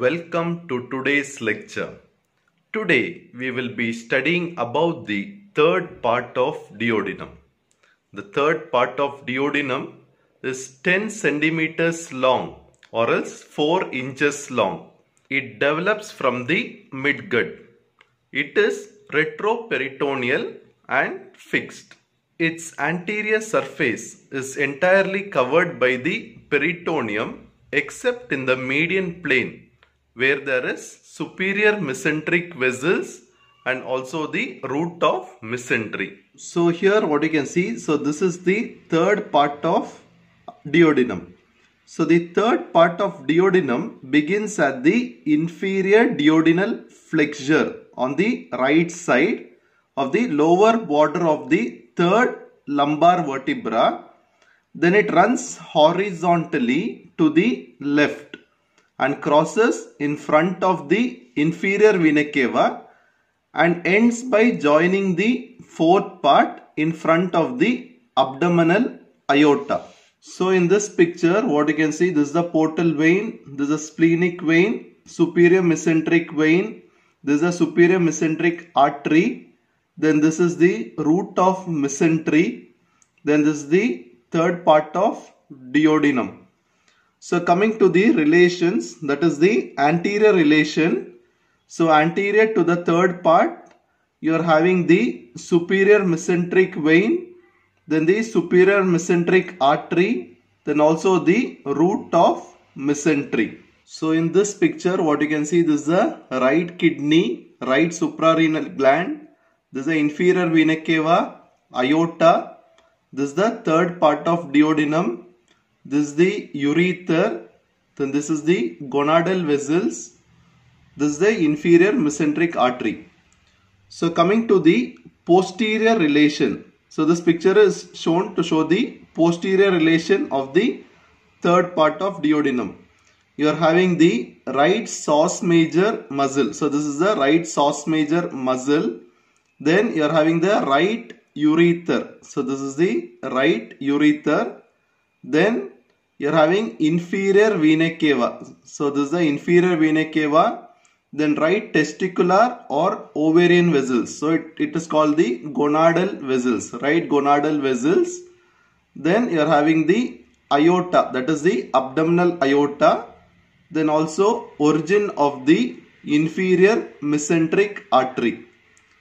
Welcome to today's lecture. Today we will be studying about the third part of duodenum. The third part of duodenum is 10 centimeters long or else 4 inches long. It develops from the midgut. It is retroperitoneal and fixed. Its anterior surface is entirely covered by the peritoneum except in the median plane where there is superior mesenteric vessels and also the root of mesentery. So here what you can see, so this is the third part of duodenum. So the third part of duodenum begins at the inferior duodenal flexure on the right side of the lower border of the third lumbar vertebra. Then it runs horizontally to the left and crosses in front of the inferior vena cava and ends by joining the fourth part in front of the abdominal aorta. So in this picture what you can see this is the portal vein, this is a splenic vein, superior mesenteric vein, this is a superior mesenteric artery, then this is the root of mesentery, then this is the third part of duodenum. So coming to the relations, that is the anterior relation. So anterior to the third part, you are having the superior mesenteric vein, then the superior mesenteric artery, then also the root of mesentery. So in this picture, what you can see, this is the right kidney, right suprarenal gland, this is the inferior vena cava, aorta, this is the third part of duodenum, this is the ureter. Then this is the gonadal vessels. This is the inferior mesenteric artery. So coming to the posterior relation. So this picture is shown to show the posterior relation of the third part of duodenum. You are having the right psoas major muscle. So this is the right psoas major muscle. Then you are having the right ureter. So this is the right ureter. Then you're having inferior vena cava. So this is the inferior vena cava. Then right testicular or ovarian vessels. So it, it is called the gonadal vessels. Right gonadal vessels. Then you're having the aorta. That is the abdominal aorta. Then also origin of the inferior mesenteric artery.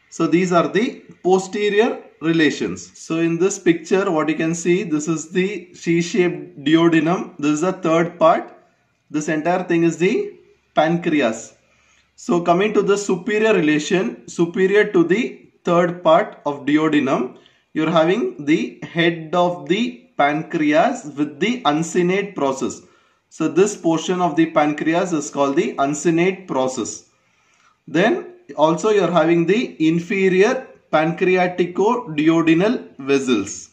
So these are the posterior relations. So in this picture what you can see this is the C-shaped duodenum. This is the third part. This entire thing is the pancreas. So coming to the superior relation superior to the third part of duodenum you're having the head of the pancreas with the uncinate process. So this portion of the pancreas is called the uncinate process. Then also you're having the inferior pancreatico-duodenal vessels.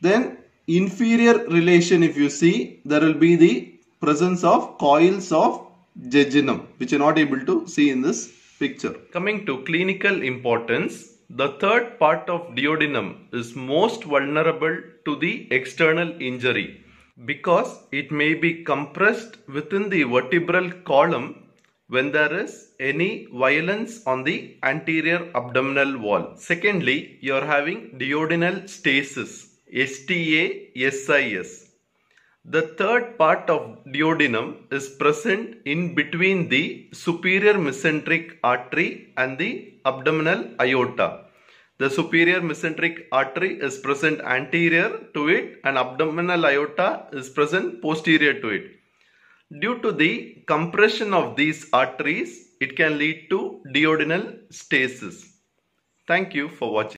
Then inferior relation if you see there will be the presence of coils of jejunum which you're not able to see in this picture. Coming to clinical importance, the third part of duodenum is most vulnerable to the external injury because it may be compressed within the vertebral column when there is any violence on the anterior abdominal wall. Secondly, you are having duodenal stasis, STA-SIS. The third part of duodenum is present in between the superior mesenteric artery and the abdominal aorta. The superior mesenteric artery is present anterior to it and abdominal aorta is present posterior to it. Due to the compression of these arteries, it can lead to duodenal stasis. Thank you for watching.